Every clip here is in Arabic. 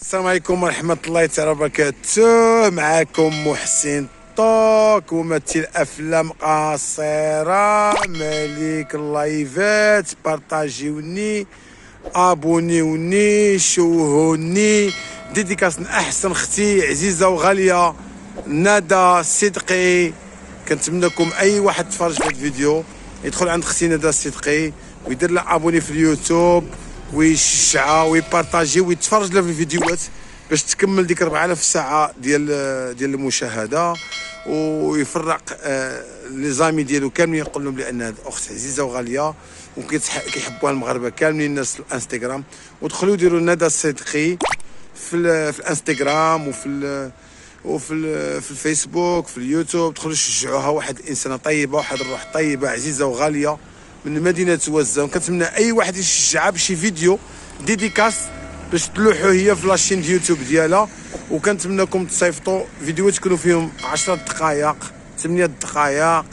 السلام عليكم ورحمة الله تعالى وبركاته. معاكم محسن طوك ممثل أفلام قصيرة ملك اللايفات بارطاجيوني أبونيوني شوهوني. ديديكاس من أحسن أختي عزيزة وغالية. ندى صدقي. كنتمنىكم أي واحد تفرج في الفيديو يدخل عند أختي ندى صدقي ويدير لها أبوني في اليوتيوب. ويشجعها ويبارطاجي ويتفرج لها في الفيديوهات باش تكمل ديك 4000 ساعة ديال ديال المشاهدة ويفرق آه، لي زامي ديالو كاملين يقول لهم بأن هاد أخت عزيزة وغالية وكيحبوها المغاربة كاملين الناس في الإنستغرام. ودخلوا ديروا ندى الصدقي في, في الإنستغرام وفي وفي في الفيسبوك في اليوتيوب. دخلوا شجعوها واحد الانسانه طيبة واحد الروح طيبة عزيزة وغالية. من مدينة وزان وكنتمنى أي واحد يشجعها بشي فيديو dédicace باش تلوحوا هي في la chaîne YouTube ديالها. وكنتمنىكم تصيفطوا فيديوهات تكونوا فيهم 10 دقائق 8 دقائق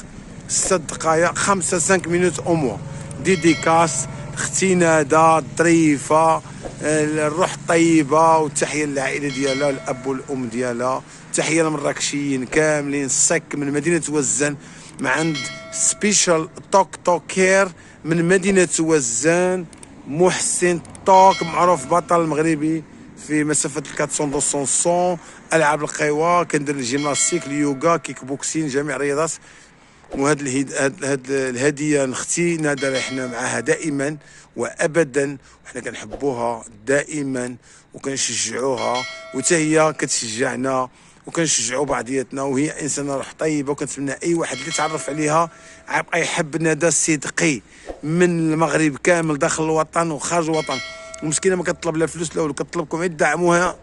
6 دقائق 5 5 minutes au moins dédicace أختي ندى الظريفه الروح الطيبه وتحية للعائلة ديالها الاب والأم ديالها. تحية للمراكشيين كاملين السك من مدينة وزان مع عند سبيشال توك توكير من مدينة وزان محسن توك معروف بطل مغربي في مسافة 400 200 ألعاب القوى كندير الجيمناستيك اليوغا كيك بوكسين جميع الرياضات. وهاد الهد... هاد الهدية نختي نادر إحنا معاها دائما وابدا وحنا كنحبوها دائما وكنشجعوها. وتا هي كتشجعنا وكنشجعوا بعضياتنا وهي إنسانة روح طيبة وكنتمنى أي واحد اللي تعرف عليها يبقى يحب ندى الصدقي من المغرب كامل داخل الوطن وخارج الوطن. المسكينه ما كتطلب لا فلوس لا والو كتطلبكم غير دعموها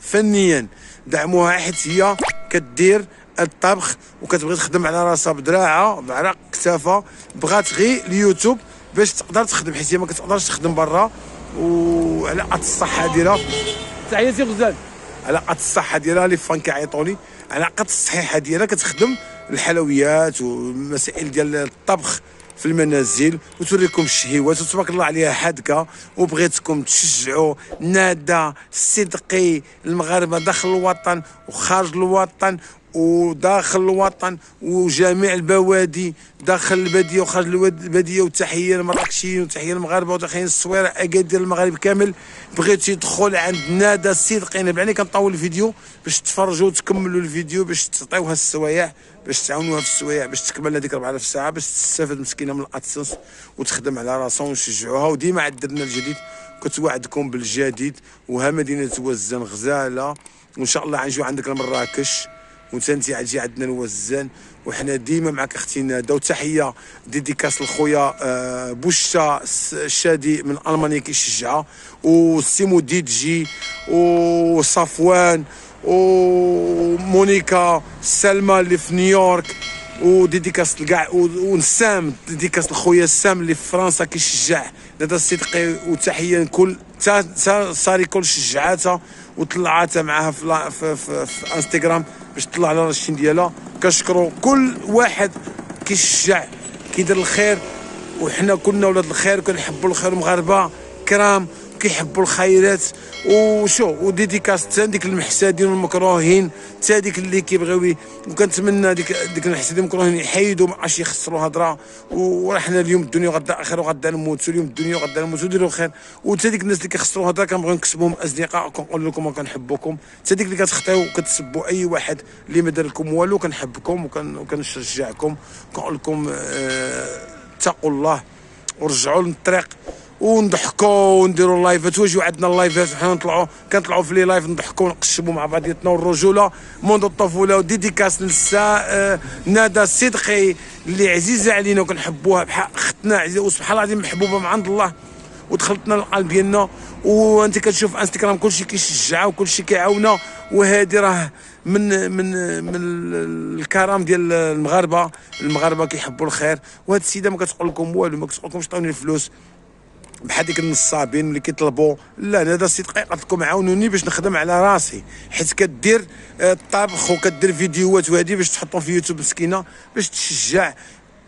فنيا دعموها حيت هي كدير الطبخ وكتبغي تخدم على راسها بدراعها بعرق كتافها بغات غير اليوتيوب باش تقدر تخدم حيت هي ما كتقدرش تخدم برا وعلى الصحه ديالها تحياتي غزال. علاقة الصحة ديالها لي فان كيعيطوا لي علاقة الصحيحة ديالها كتخدم الحلويات والمسائل ديال الطبخ في المنازل. وتوريكم الشهيوات وتبارك الله عليها حادقه وبغيتكم تشجعوا ندى صدقي المغاربة داخل الوطن وخارج الوطن وداخل الوطن وجميع البوادي داخل البادية وخارج البادية وتحية للمراكشيين وتحية للمغاربه وتحيه للصويره أكادير المغرب كامل. بغيت يدخل عند نادى الصدقين يعني كنطول الفيديو باش تفرجوا وتكملوا الفيديو باش تعطيوها السوايع باش تعاونوها في السوايع باش تكمل هذيك 4000 ساعة باش تستافد مسكينة من الادسنس وتخدم على راسها ونشجعوها. وديما عدلنا الجديد كنت بالجديد وها مدينة وزان غزالة. وإن شاء الله غنجيو عندك لمراكش وانت انت عجي عندنا الوزان وحنا ديما معك أختي ندى وتحية ديديكاس لخويا آه، بوشا الشادي من ألمانيا كيشجعها وسيمو ديدجي وصفوان ومونيكا سلمى اللي في نيويورك. وديديكاس لكاع ونسام ديديكاس لخويا سام اللي في فرنسا كيشجع. ندى الصدقي وتحية لكل صاري كل شجعاتها وطلعاتها معاها في, في, في, في انستغرام باش تطلع على الشين ديالها. كنشكروا كل واحد كيشجع كيدير الخير وحنا كلنا ولاد الخير كنحبوا الخير المغاربه كرام. كيحبوا الخيرات. وشو وديديكاس حتى ديك المحسادين والمكروهين حتى ديك اللي كيبغيو وكنتمنى ديك ديك المحسادين والمكروهين يحيدوا ما عادش يخسروا هضرة. وحنا اليوم الدنيا وغدا آخر وغدا نموتوا اليوم الدنيا وغدا نموتوا ديروا الخير. وحتى ديك الناس اللي كيخسروا هضرة كنبغيو نكسبهم اصدقاء كنقول لكم وكنحبكم حتى ديك اللي كتخطيو وكتسبوا أي واحد اللي ما دار لكم والو كنحبكم وكنشجعكم. كنقول لكم آه اتقوا الله. ورجعوا للطريق. ونضحكوا ونديروا لايفات واجيو عندنا اللايفات حنا نطلعوا كنطلعوا في les lives نضحكوا ونقشبوا مع بعضياتنا والرجوله منذ الطفولة و dédicace للسا آه ندى صدقي اللي عزيزة علينا وكنحبوها بحق أختنا وسبحان الله العظيم محبوبه من عند الله. ودخلتنا للقلب ديالنا. وانت كتشوف انستغرام كلشي كيشجعها وكلشي كيعاونها وهذه راه من من من الكرم ديال المغاربة. المغاربة كيحبوا الخير. وهاد السيدة ما كتقول لكم والو ما كتقول لكمش عطوني الفلوس. بحال ديك النصابين اللي كيطلبوا لا هذا سي دقيقه لكم عاونوني باش نخدم على راسي. حيت كدير آه، الطبخ وكدير فيديوهات وهذه باش تحطهم في يوتيوب مسكينة باش تشجع.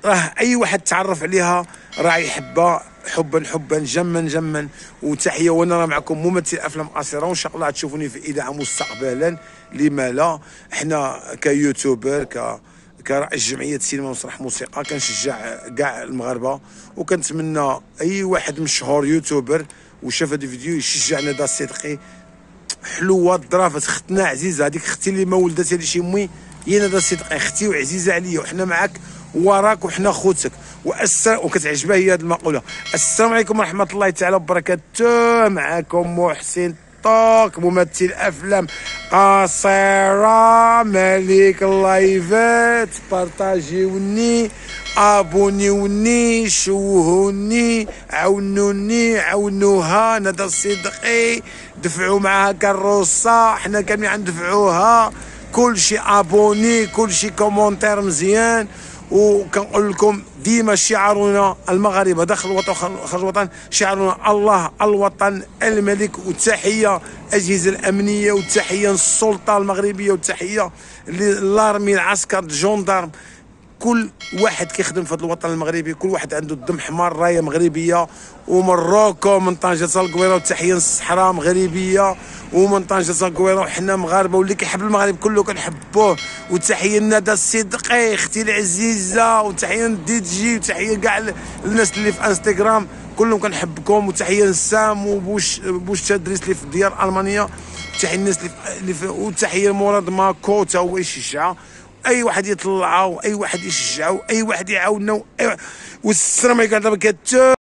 راه أي واحد تعرف عليها راه يحبها حبا حبا جما جما. وتحية وأنا راه معكم ممثل أفلام قصيرة وإن شاء الله تشوفوني في إذاعة مستقبلا. لما لا إحنا ك youtuber ك كرئيس جمعيه سينما ومسرح موسيقى كنشجع كاع المغاربة وكنتمنى أي واحد مشهور youtuber وشاف هذا الفيديو يشجع ندى الصدقي حلوة الظرافة اختنا عزيزة هذيك أختي اللي ما ولدتها لي شي امي هي ندى الصدقي أختي وعزيزة عليا وحنا معاك وراك وحنا خوتك. والسلام وكتعجبها هي هذه المقولة. السلام عليكم ورحمة الله تعالى وبركاته. معكم محسن طوك ممثل أفلام قصيره ملك اللايفات بارطاجيوني ابونيوني شوهوني عاونوني عاونوها ندى الصدقي دفعوا معاها كروسه حنا كاملين غندفعوها كل شيء أبوني كل شيء كومونتير مزيان. وكنقول لكم ديما شعارنا المغاربه داخل الوطن خارج الوطن شعارنا الله الوطن الملك والتحيه الاجهزه الأمنية والتحيه للسلطه المغربية والتحيه للأرمي العسكر الجندرم كل واحد كيخدم في هذا الوطن المغربي كل واحد عنده الدم حمار راية مغربية ومروكو من طنجة القويرة وتحية للصحراء مغربية ومن طنجه القويرة وحنا مغاربة واللي كيحب المغرب كله كنحبوه. وتحية لندى الصدقي أختي العزيزة وتحية للدي جي وتحية كاع الناس اللي في انستغرام كلهم كنحبكم. وتحية لسام وبوش بوش تدريس اللي في ديار المانيا تحيه الناس اللي في وتحية لمراد ماكو تا هو أي واحد يطلعوا أي واحد يشجعوا أي واحد يعاونوا الله وبركاته